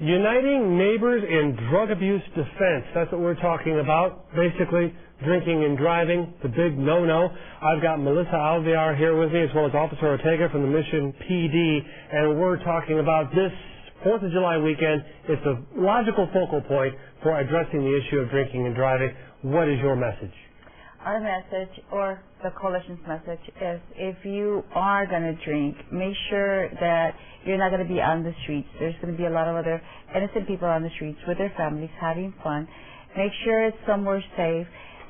Uniting Neighbors in Drug Abuse Defense. That's what we're talking about. Basically, drinking and driving, the big no-no. I've got Melissa Alvear here with me, as well as Officer Ortega from the Mission PD, and we're talking about this 4th of July weekend. It's a logical focal point for addressing the issue of drinking and driving. What is your message? Our message, or the coalition's message, is if you are going to drink, make sure that you're not going to be on the streets. There's going to be a lot of other innocent people on the streets with their families having fun. Make sure it's somewhere safe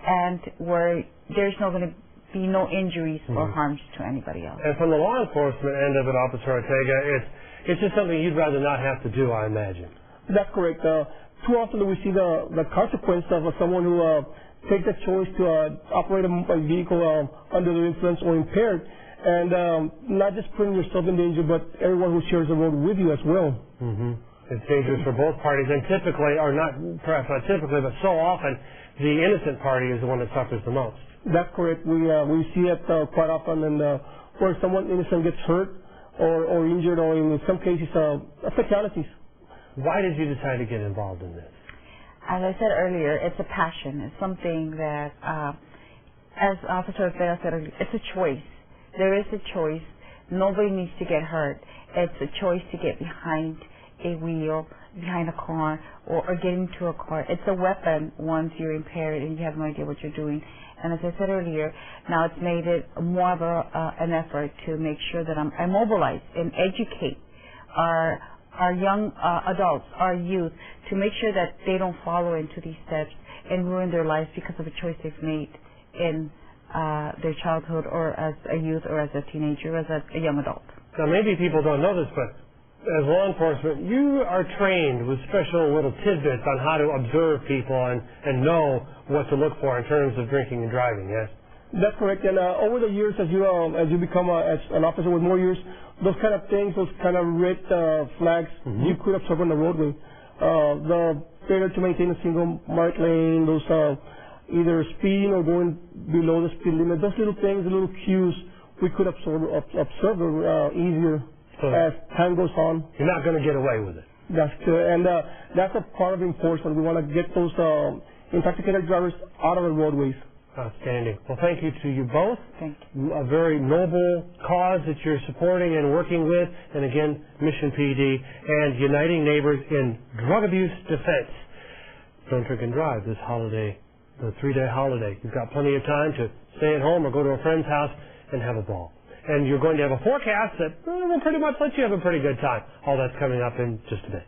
and where there's not going to be no injuries mm-hmm. or harms to anybody else. And from the law enforcement end of it, Officer Ortega, it's it's just something you'd rather not have to do, I imagine. That's correct. Uh, too often we see the the consequence of uh, someone who uh, take the choice to uh, operate a, a vehicle uh, under the influence or impaired, and um, not just putting yourself in danger, but everyone who shares the road with you as well. Mm-hmm. It's dangerous for both parties, and typically, or not perhaps not typically, but so often, the innocent party is the one that suffers the most. That's correct. We uh, we see it uh, quite often, and uh, where someone innocent gets hurt or, or injured, or in some cases, uh, fatalities. Why did you decide to get involved in this? as I said earlier, it's a passion. It's something that, uh, as Officer Ortega said, it's a choice. There is a choice. Nobody needs to get hurt. It's a choice to get behind a wheel, behind a car, or, or get into a car. It's a weapon once you're impaired and you have no idea what you're doing. And as I said earlier, now it's made it more of a, uh, an effort to make sure that I'm, I mobilize and educate our our young uh, adults, our youth, to make sure that they don't follow into these steps and ruin their lives because of a choice they've made in uh, their childhood or as a youth or as a teenager or as a, a young adult. Now, maybe people don't know this, but as law enforcement, you are trained with special little tidbits on how to observe people and, and know what to look for in terms of drinking and driving, yes? That's correct. And uh, over the years, as you um, as you become a, as an officer with more years, those kind of things, those kind of red uh, flags, mm-hmm. you could observe on the roadway. Uh, the failure to maintain a single marked lane, those uh, either speeding or going below the speed limit, those little things, the little cues, we could observe observe uh, easier so as time goes on. You're not going to get away with it. That's true, and uh, that's a part of enforcement. We want to get those uh, intoxicated drivers out of the roadways. Outstanding. Well, thank you to you both. Thank you. A very noble cause that you're supporting and working with. And again, Mission PD and Uniting Neighbors in Drug Abuse Defense. Don't drink and drive this holiday, the three-day holiday. You've got plenty of time to stay at home or go to a friend's house and have a ball. And you're going to have a forecast that eh, will pretty much let you have a pretty good time. All that's coming up in just a bit.